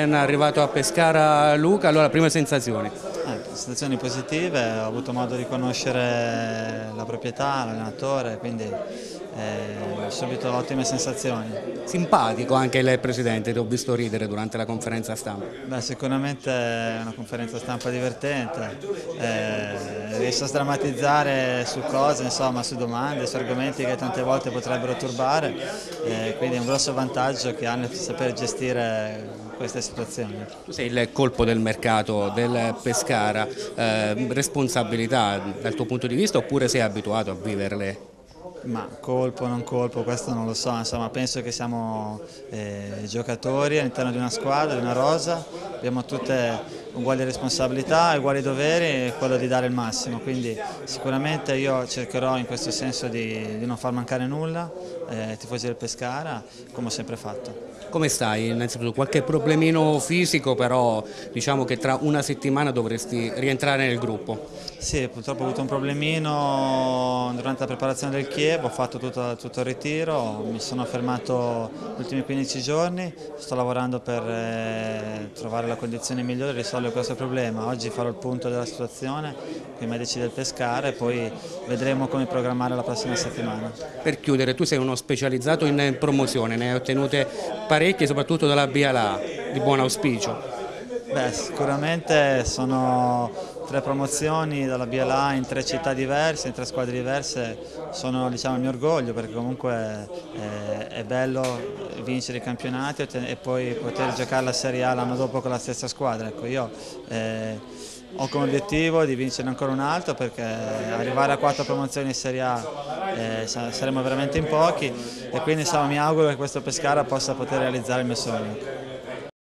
appena arrivato a Pescara Luca, allora prime sensazioni? Eh, sensazioni positive, ho avuto modo di conoscere la proprietà, l'allenatore, quindi eh, subito ottime sensazioni. Simpatico anche il Presidente, ti ho visto ridere durante la conferenza stampa. Beh, sicuramente è una conferenza stampa divertente, eh, riesce a strammatizzare su cose, insomma, su domande, su argomenti che tante volte potrebbero turbare, eh, quindi è un grosso vantaggio che hanno di saper gestire queste situazioni. Tu sei il colpo del mercato del Pescara, eh, responsabilità dal tuo punto di vista oppure sei abituato a viverle ma colpo o non colpo, questo non lo so, insomma penso che siamo eh, giocatori all'interno di una squadra, di una rosa, abbiamo tutte uguali responsabilità, uguali doveri e quello di dare il massimo, quindi sicuramente io cercherò in questo senso di, di non far mancare nulla eh, tifosi del Pescara, come ho sempre fatto. Come stai? Innanzitutto qualche problemino fisico, però diciamo che tra una settimana dovresti rientrare nel gruppo. Sì, purtroppo ho avuto un problemino durante la preparazione del Chievo, ho fatto tutto, tutto il ritiro, mi sono fermato gli ultimi 15 giorni, sto lavorando per eh, trovare la condizione migliore di risolvere questo problema. Oggi farò il punto della situazione con i medici del Pescara e poi vedremo come programmare la prossima settimana. Per chiudere, tu sei uno specializzato in promozione, ne hai ottenute parecchie soprattutto dalla BLA, di buon auspicio. Beh, sicuramente sono tre promozioni dalla BLA in tre città diverse, in tre squadre diverse, sono diciamo, il mio orgoglio perché comunque è, è bello vincere i campionati e poi poter giocare la Serie A l'anno dopo con la stessa squadra. Ecco, io, eh, ho come obiettivo di vincere ancora un altro perché arrivare a quattro promozioni in Serie A eh, saremo veramente in pochi e quindi insomma, mi auguro che questo Pescara possa poter realizzare il mio sogno.